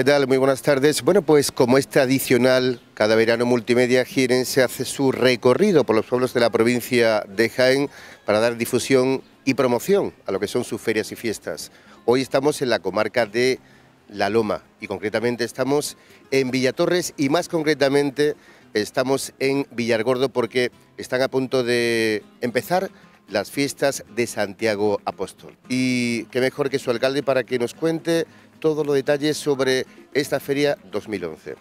¿Qué tal? Muy buenas tardes. Bueno, pues como es tradicional, cada verano Multimedia se hace su recorrido por los pueblos de la provincia de Jaén para dar difusión y promoción a lo que son sus ferias y fiestas. Hoy estamos en la comarca de La Loma y concretamente estamos en Villatorres y más concretamente estamos en Villargordo porque están a punto de empezar las fiestas de Santiago Apóstol. Y qué mejor que su alcalde para que nos cuente todos los detalles sobre esta feria 2011.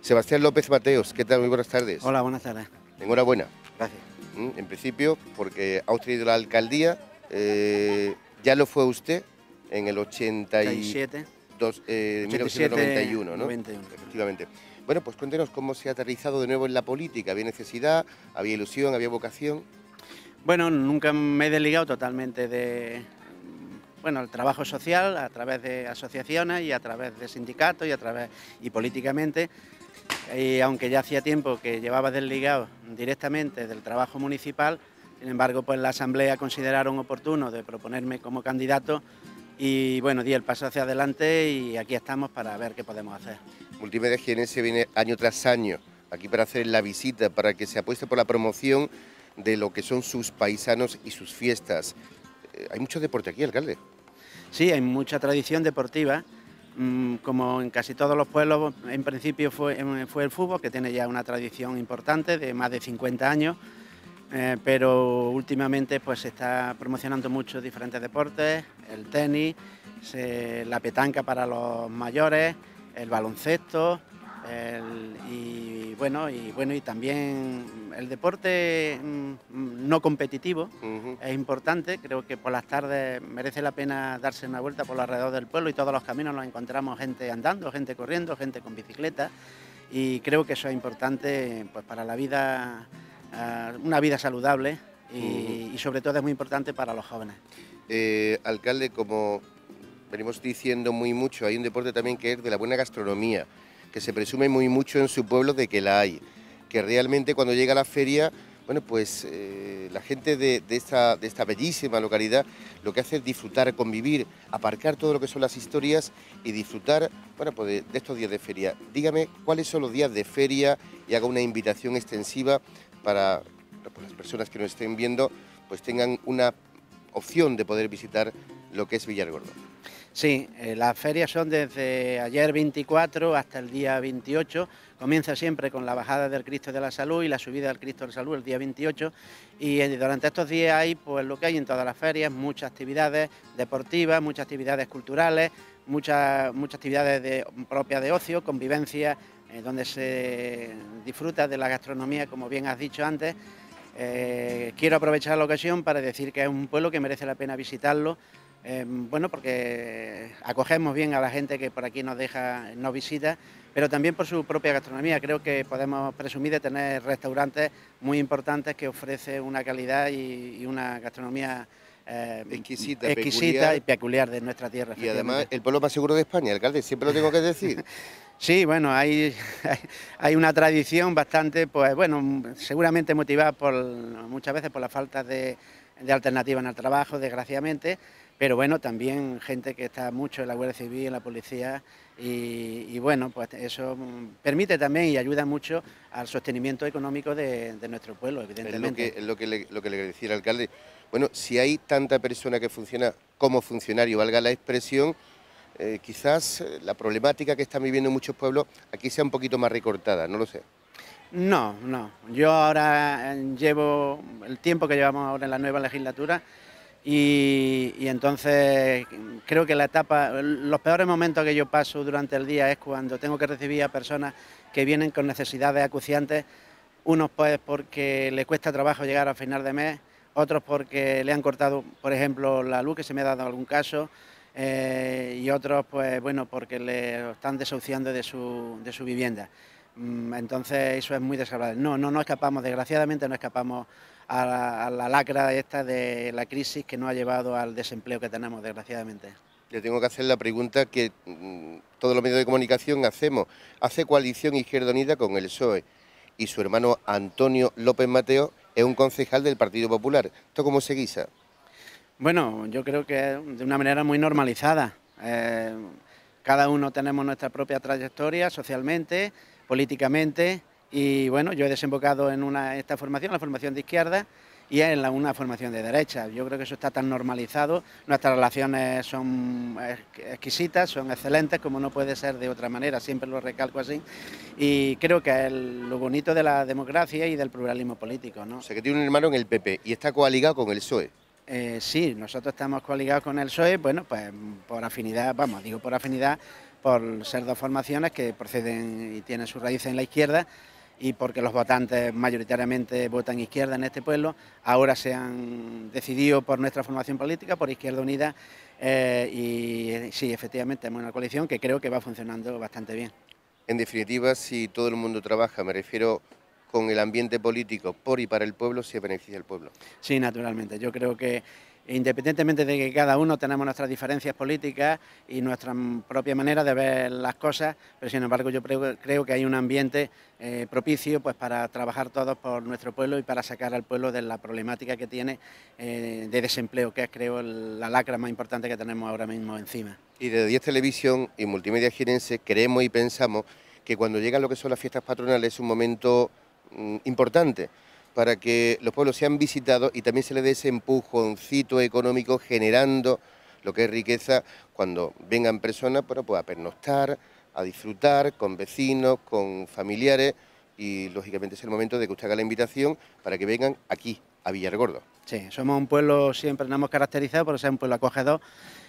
Sebastián López Mateos, ¿qué tal? Muy buenas tardes. Hola, buenas tardes. Enhorabuena. Gracias. Mm, en principio, porque ha obtenido la alcaldía, eh, ya lo fue usted en el 87, 1991, ¿no? 91. Efectivamente. Bueno, pues cuéntenos cómo se ha aterrizado de nuevo en la política. ¿Había necesidad? ¿Había ilusión? ¿Había vocación? Bueno, nunca me he desligado totalmente de bueno, el trabajo social a través de asociaciones y a través de sindicatos y a través y políticamente. Y aunque ya hacía tiempo que llevaba desligado directamente del trabajo municipal, sin embargo, pues la asamblea consideraron oportuno de proponerme como candidato y bueno, di el paso hacia adelante y aquí estamos para ver qué podemos hacer. Multimedia se viene año tras año aquí para hacer la visita, para que se apueste por la promoción de lo que son sus paisanos y sus fiestas. Eh, hay mucho deporte aquí, alcalde. Sí, hay mucha tradición deportiva. Mm, como en casi todos los pueblos, en principio fue, em, fue el fútbol, que tiene ya una tradición importante de más de 50 años, eh, pero últimamente pues, se está promocionando mucho diferentes deportes, el tenis, la petanca para los mayores, el baloncesto, y bueno y bueno y también el deporte mm, no competitivo es importante creo que por las tardes merece la pena darse una vuelta por alrededor del pueblo y todos los caminos nos encontramos gente andando gente corriendo gente con bicicleta y creo que eso es importante pues para la vida ah, una vida saludable y, sobre todo es muy importante para los jóvenes. Eh, alcalde como venimos diciendo muy mucho hay un deporte también que es de la buena gastronomía que se presume muy mucho en su pueblo de que la hay, que realmente cuando llega la feria, bueno, pues eh, la gente de, esta, de esta bellísima localidad lo que hace es disfrutar, convivir, aparcar todo lo que son las historias y disfrutar, bueno, pues de, estos días de feria. Dígame cuáles son los días de feria y haga una invitación extensiva para pues, las personas que nos estén viendo, pues tengan una opción de poder visitar lo que es Villargordo. Sí, eh, las ferias son desde ayer 24 hasta el día 28. Comienza siempre con la bajada del Cristo de la Salud y la subida del Cristo de la Salud el día 28. Y eh, durante estos días hay pues lo que hay en todas las ferias, muchas actividades deportivas, muchas actividades culturales, muchas, muchas actividades propias de ocio, convivencia, eh, donde se disfruta de la gastronomía, como bien has dicho antes. quiero aprovechar la ocasión para decir que es un pueblo que merece la pena visitarlo Em, bueno, porque acogemos bien a la gente que por aquí nos deja, nos visita, pero también por su propia gastronomía. Creo que podemos presumir de tener restaurantes muy importantes que ofrecen una calidad y, una gastronomía em, exquisita, exquisita y peculiar de nuestra tierra. Y además el pueblo más seguro de España, alcalde, siempre lo tengo que decir. Sí, bueno, hay, hay una tradición bastante, pues bueno, seguramente motivada por muchas veces por la falta de, de alternativa en el trabajo, desgraciadamente, pero bueno, también gente que está mucho en la Guardia Civil, en la policía, y, bueno, pues eso permite también y ayuda mucho al sostenimiento económico de, nuestro pueblo, evidentemente. Es lo que, lo que, le, decía el alcalde. Bueno, si hay tanta persona que funciona como funcionario, valga la expresión, eh, quizás eh, la problemática que están viviendo muchos pueblos aquí sea un poquito más recortada, no lo sé. No, no. Yo ahora eh, llevo el tiempo que llevamos ahora en la nueva legislatura y, entonces creo que la etapa, los peores momentos que yo paso durante el día es cuando tengo que recibir a personas que vienen con necesidades acuciantes, unos pues porque les cuesta trabajo llegar al final de mes, otros porque le han cortado, por ejemplo, la luz, que se me ha dado algún caso, eh, y otros pues bueno porque le están desahuciando de su, de su vivienda. Mm, entonces eso es muy desagradable. No, no, no escapamos, desgraciadamente no escapamos a la, lacra esta de la crisis que nos ha llevado al desempleo que tenemos, desgraciadamente. Le tengo que hacer la pregunta que mm, todos los medios de comunicación hacemos. Hace coalición Izquierda Unida con el PSOE y su hermano Antonio López Mateo es un concejal del Partido Popular. ¿Esto cómo se guisa? Bueno, yo creo que de una manera muy normalizada. Eh, cada uno tenemos nuestra propia trayectoria socialmente, políticamente, y bueno, yo he desembocado en una, esta formación, la formación de izquierda, y en una formación de derecha. Yo creo que eso está tan normalizado, nuestras relaciones son exquisitas, son excelentes, como no puede ser de otra manera, siempre lo recalco así, y creo que es lo bonito de la democracia y del pluralismo político. ¿no? O sea, que tiene un hermano en el PP y está coaligado con el PSOE. Eh, sí, nosotros estamos coaligados con el PSOE, bueno, pues por afinidad, vamos, digo por afinidad, por ser dos formaciones que proceden y tienen su raíz en la izquierda y porque los votantes mayoritariamente votan izquierda en este pueblo, ahora se han decidido por nuestra formación política, por Izquierda Unida, eh, y sí, efectivamente, tenemos una coalición que creo que va funcionando bastante bien. En definitiva, si todo el mundo trabaja, me refiero con el ambiente político por y para el pueblo, se beneficia el pueblo. Sí, naturalmente. Yo creo que independientemente de que cada uno tenemos nuestras diferencias políticas y nuestra propia manera de ver las cosas, pero sin embargo yo creo que hay un ambiente eh, propicio pues para trabajar todos por nuestro pueblo y para sacar al pueblo de la problemática que tiene eh, de desempleo, que es creo la lacra más importante que tenemos ahora mismo encima. Y de 10 Televisión y Multimedia Girense creemos y pensamos que cuando llegan lo que son las fiestas patronales es un momento mm, importante para que los pueblos sean visitados y también se le dé ese empujoncito económico generando lo que es riqueza cuando vengan personas para a pernoctar, a disfrutar con vecinos, con familiares y lógicamente es el momento de que usted haga la invitación para que vengan aquí, a Villargordo. Sí, somos un pueblo, siempre nos hemos caracterizado por ser un pueblo acogedor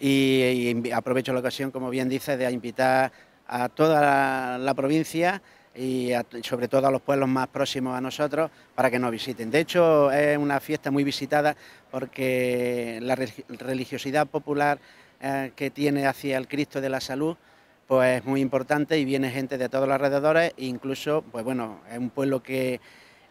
y, aprovecho la ocasión, como bien dice, de invitar a toda la provincia y sobre todo a los pueblos más próximos a nosotros para que nos visiten. De hecho, es una fiesta muy visitada porque la religiosidad popular eh, que tiene hacia el Cristo de la Salud pues es muy importante y viene gente de todos los alrededores, incluso, pues bueno, es un pueblo que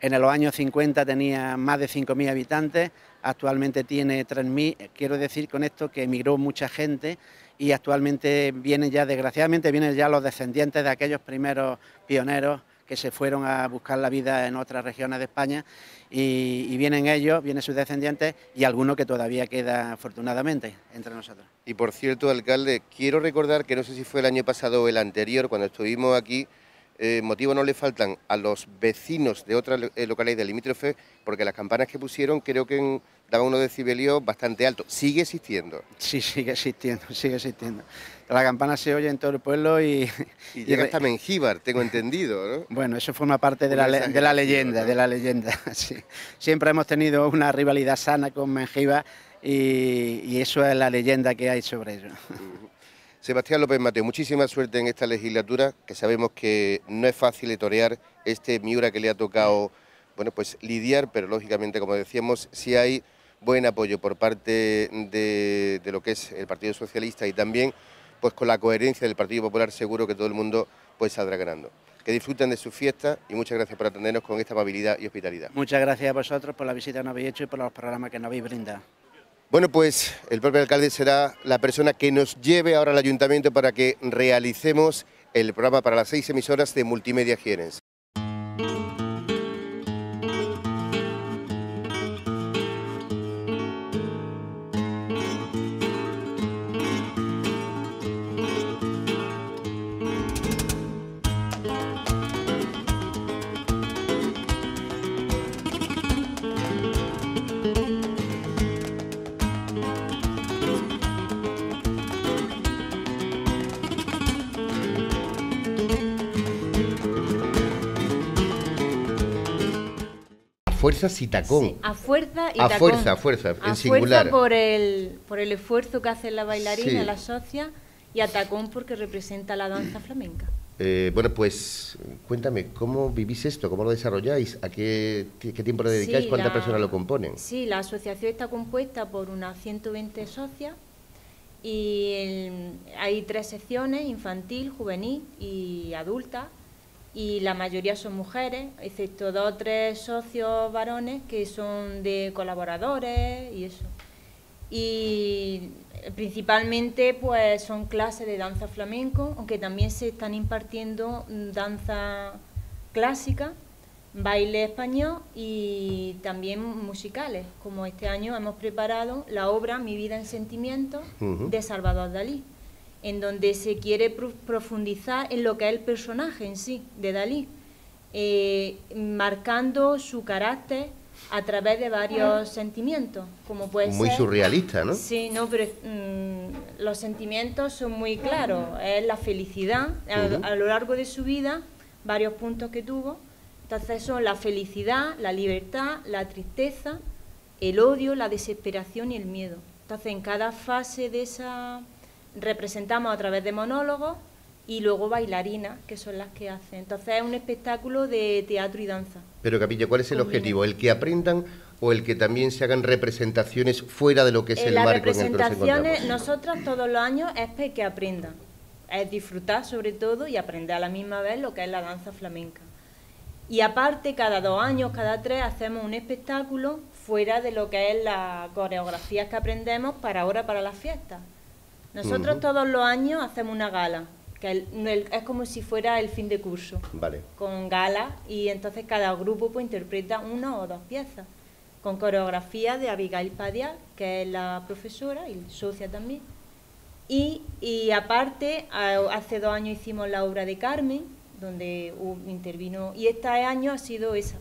en los años 50 tenía más de 5.000 habitantes, actualmente tiene 3.000, quiero decir con esto que emigró mucha gente y actualmente vienen ya, desgraciadamente, vienen ya los descendientes de aquellos primeros pioneros que se fueron a buscar la vida en otras regiones de España y, vienen ellos, vienen sus descendientes y algunos que todavía queda afortunadamente entre nosotros. Y por cierto, alcalde, quiero recordar que no sé si fue el año pasado o el anterior, cuando estuvimos aquí, eh, motivos no le faltan a los vecinos de otras eh, localidades porque las campanas que pusieron creo que daban unos decibelios bastante altos. ¿Sigue existiendo? Sí, sigue existiendo, sigue existiendo. La campana se oye en todo el pueblo y... Y llega hasta Mengíbar, tengo entendido, ¿no? Bueno, eso forma parte de la, de la leyenda, de la leyenda, sí. Siempre hemos tenido una rivalidad sana con Mengíbar y, y eso es la leyenda que hay sobre ello. Sebastián López Mateo, muchísima suerte en esta legislatura, que sabemos que no es fácil torear este Miura que le ha tocado, bueno, pues lidiar, pero lógicamente, como decíamos, si hay buen apoyo por parte de, lo que es el Partido Socialista y también, pues con la coherencia del Partido Popular, seguro que todo el mundo pues saldrá ganando. Que disfruten de su fiesta y muchas gracias por atendernos con esta amabilidad y hospitalidad. Muchas gracias a vosotros por la visita que nos habéis hecho y por los programas que nos habéis brindado. Bueno, pues el propio alcalde será la persona que nos lleve ahora al ayuntamiento para que realicemos el programa para las seis emisoras de Multimedia Gieres. Fuerza y tacón. a fuerza y a fuerza, a fuerza, en singular. Fuerza por el, por el esfuerzo que hace la bailarina, la socia, y a tacón porque representa la danza flamenca. Eh, bueno, pues cuéntame, ¿cómo vivís esto? ¿Cómo lo desarrolláis? ¿A qué, qué tiempo le dedicáis? ¿Cuántas personas lo componen? Sí, la asociación está compuesta por unas 120 socias y hay tres secciones, infantil, juvenil y adulta y la mayoría son mujeres, excepto dos o tres socios varones que son de colaboradores y eso. Y principalmente pues son clases de danza flamenco, aunque también se están impartiendo danza clásica, baile español y también musicales, como este año hemos preparado la obra Mi vida en sentimientos de Salvador Dalí en donde se quiere profundizar en lo que es el personaje en sí de Dalí, eh, marcando su carácter a través de varios sentimientos, como puede muy surrealista, ¿no? Sí, no, pero mm, los sentimientos son muy claros. Es la felicidad a, lo largo de su vida, varios puntos que tuvo. Entonces son la felicidad, la libertad, la tristeza, el odio, la desesperación y el miedo. Entonces en cada fase de esa representamos a través de monólogos y luego bailarinas, que son las que hacen. Entonces es un espectáculo de teatro y danza. Pero Capilla, ¿cuál es el objetivo? ¿El que aprendan o el que también se hagan representaciones fuera de lo que es el marco en el que nos encontramos? Nosotros todos los años es que aprendan, es disfrutar sobre todo y aprender a la misma vez lo que es la danza flamenca. Y aparte, cada dos años, cada tres, hacemos un espectáculo fuera de lo que es la coreografía que aprendemos para ahora, para las fiestas. Nosotros todos los años hacemos una gala, que es como si fuera el fin de curso, vale. con gala, y entonces cada grupo pues interpreta una o dos piezas, con coreografía de Abigail Padial, que es la profesora y socia también. Y, y aparte, hace dos años hicimos la obra de Carmen, donde intervino, y este año ha sido esa.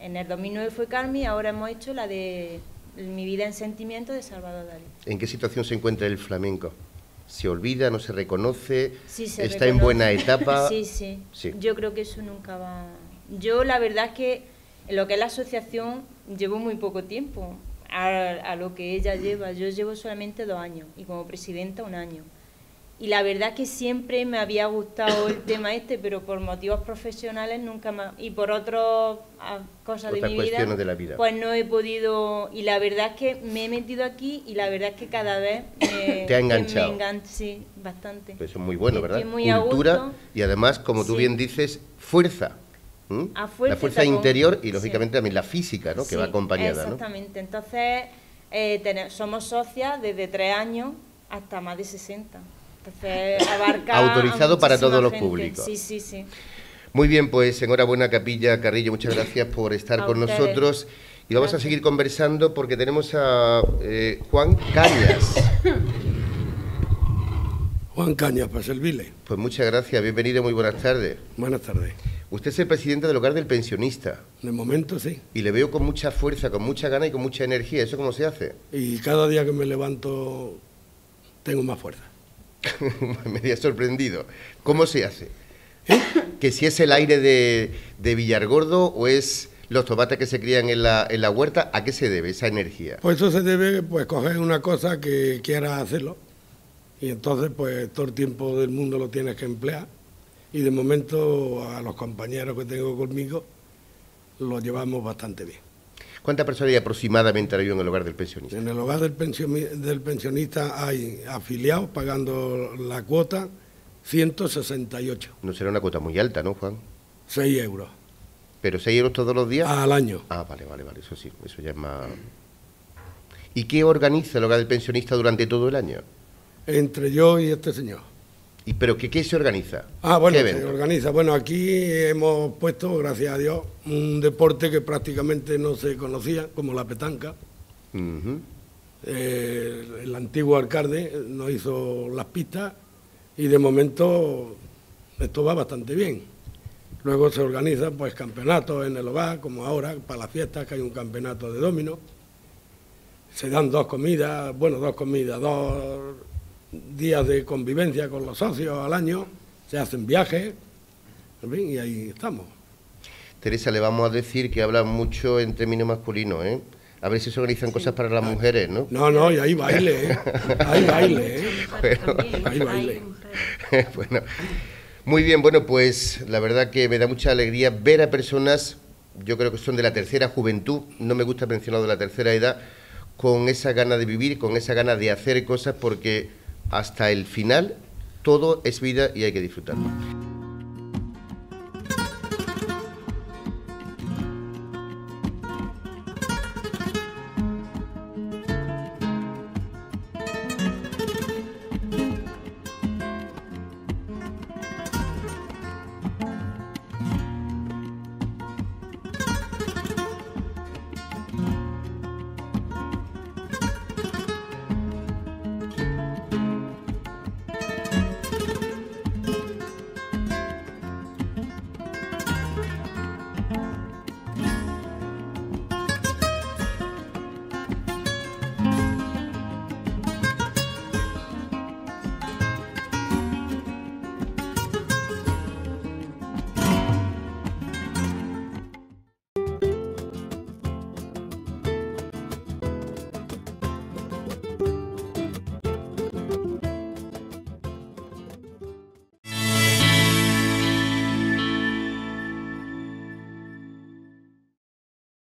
En el 2009 fue Carmen ahora hemos hecho la de Mi vida en sentimiento de Salvador Dalí. ¿En qué situación se encuentra el flamenco? ¿Se olvida, no se reconoce? ¿Está en buena etapa? Sí, sí, sí, Yo creo que eso nunca va... Yo la verdad es que en lo que es la asociación llevo muy poco tiempo a, a lo que ella lleva. Yo llevo solamente dos años y como presidenta un año y la verdad que siempre me había gustado el tema este, pero por motivos profesionales nunca más, y por otras ah, cosas de mi vida, de la vida, pues no he podido, y la verdad es que me he metido aquí y la verdad es que cada vez me, te ha enganchado. sí, bastante. Pues eso es muy bueno, ¿verdad? Cultura y además, como tú bien dices, fuerza. la fuerza interior y lógicamente también la física, ¿no? que va acompañada. Exactamente, entonces eh, somos socias desde tres años hasta más de 60. Autorizado para todos los públicos. Sí, sí, sí. Muy bien, pues enhorabuena Capilla Carrillo, muchas gracias por estar con nosotros. Y vamos a seguir conversando porque tenemos a eh, Juan Cañas. Juan Cañas, para servirle. Pues muchas gracias, bienvenido, muy buenas tardes. Buenas tardes. Usted es el presidente del hogar del pensionista. De momento sí. Y le veo con mucha fuerza, con mucha gana y con mucha energía. ¿Eso cómo se hace? Y cada día que me levanto tengo más fuerza. me había sorprendido. ¿Cómo se hace? ¿Eh? ¿Que si es el aire de, de, Villargordo o es los tomates que se crían en la, en la huerta? ¿A qué se debe esa energía? Pues eso se debe, pues, coger una cosa que quieras hacerlo y entonces, pues, todo el tiempo del mundo lo tienes que emplear y de momento a los compañeros que tengo conmigo lo llevamos bastante bien. ¿Cuántas personas hay aproximadamente en el hogar del pensionista? En el hogar del, del pensionista hay afiliados pagando la cuota 168. No será una cuota muy alta, ¿no, Juan? 6 euros. ¿Pero 6 euros todos los días? Al año. Ah, vale, vale, vale, eso sí, eso ya es más... ¿Y qué organiza el hogar del pensionista durante todo el año? Entre yo y este señor. ¿Y pero qué, qué se organiza? Ah, bueno, se organiza. Bueno, aquí hemos puesto, gracias a Dios, un deporte que prácticamente no se conocía, como la petanca. Eh, el antiguo alcalde nos hizo las pistas y de momento esto va bastante bien. Luego se organizan pues campeonatos en el hogar, como ahora, para las fiestas, que hay un campeonato de domino. Se dan dos comidas, bueno, dos comidas, dos días de convivencia con los socios al año, se hacen viajes, y ahí estamos. Teresa, le vamos a decir que habla mucho en términos masculinos, ¿eh? A ver si se organizan cosas para las mujeres, ¿no? No, no, y hay baile, ¿eh? Hay baile, ¿eh? hay baile. bueno, muy bien, bueno, pues la verdad que me da mucha alegría ver a personas, yo creo que son de la tercera juventud, no me gusta mencionar de la tercera edad, con esa gana de vivir, con esa gana de hacer cosas, porque hasta el final todo es vida y hay que disfrutarlo.